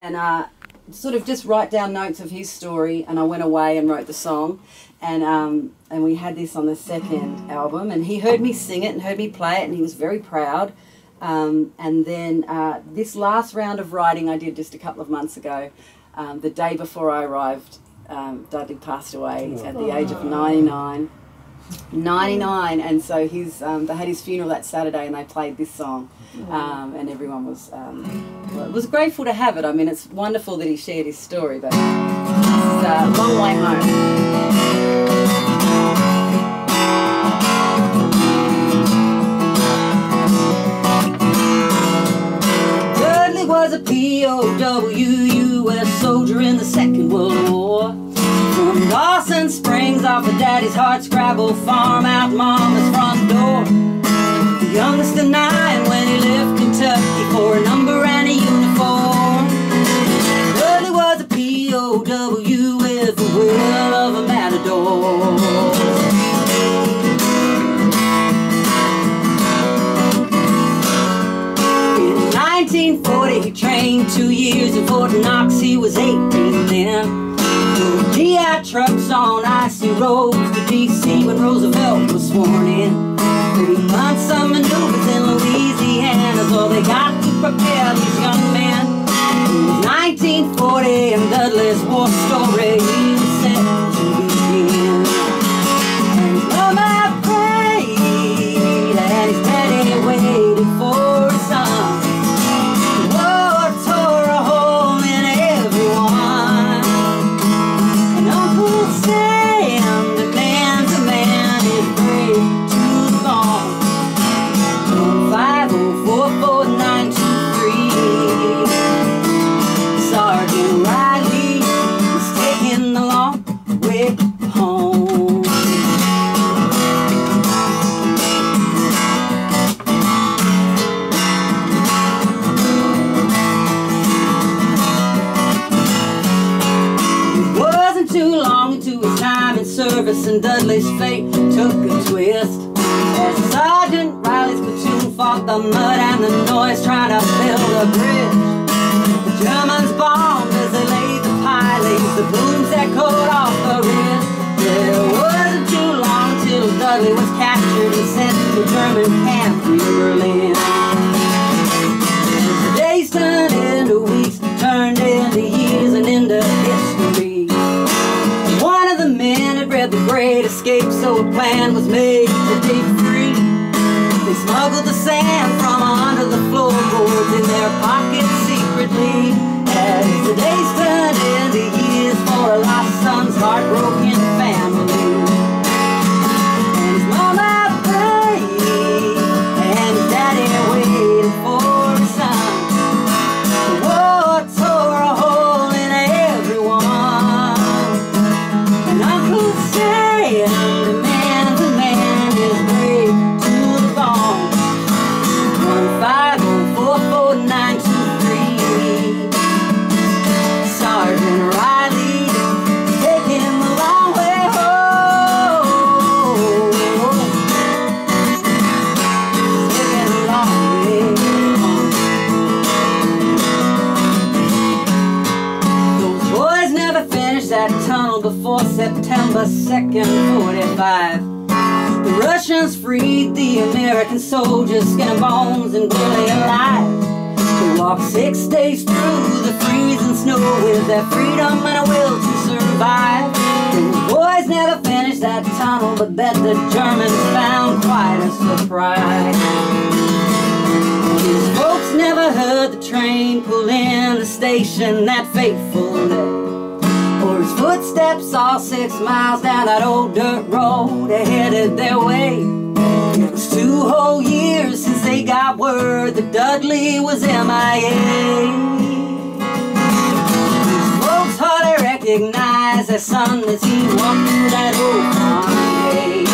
and uh, sort of just write down notes of his story. And I went away and wrote the song, and um, and we had this on the second album. And he heard me sing it and heard me play it, and he was very proud. Um, and then uh, this last round of writing I did just a couple of months ago, um, the day before I arrived, um, Dudley passed away at the age of 99. 99 and so his um, they had his funeral that Saturday and they played this song. Um, and everyone was um, well, was grateful to have it. I mean it's wonderful that he shared his story but it's a long way home Dawson Springs off of Daddy's hard scrabble farm out Mama's front door. The youngest of nine when he left Kentucky for a number and a uniform. Dudley was a POW with the will of a matador. In 1940, he trained two years in Fort Knox. He was 18 then. GI trucks on icy roads to D.C. when Roosevelt was sworn in. Three months of maneuvers in Louisiana is all they got to prepare these young men. It was 1940 and Dudley's war story service, and Dudley's fate took a twist. As Sergeant Riley's platoon fought the mud and the noise trying to build a bridge. The Germans bombed as they laid the pilings, the booms echoed off the ridge. There wasn't too long till Dudley was captured and sent to German camp near Berlin. Escape, so a plan was made to be free. They smuggled the sand from under the floorboards in their pockets secretly. As the days turned into years for a lost son's heartbroken family. That tunnel before September 2nd, 45. The Russians freed the American soldiers, skin and bones and barely alive. To walk six days through the freezing snow with their freedom and a will to survive. Those boys never finished that tunnel, but bet the Germans found quite a surprise. His folks never heard the train pull in the station that fateful day. Footsteps all six miles down that old dirt road they headed their way. It was two whole years since they got word that Dudley was MIA. His folks hardly recognized their son as he walked through that old farm